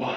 One,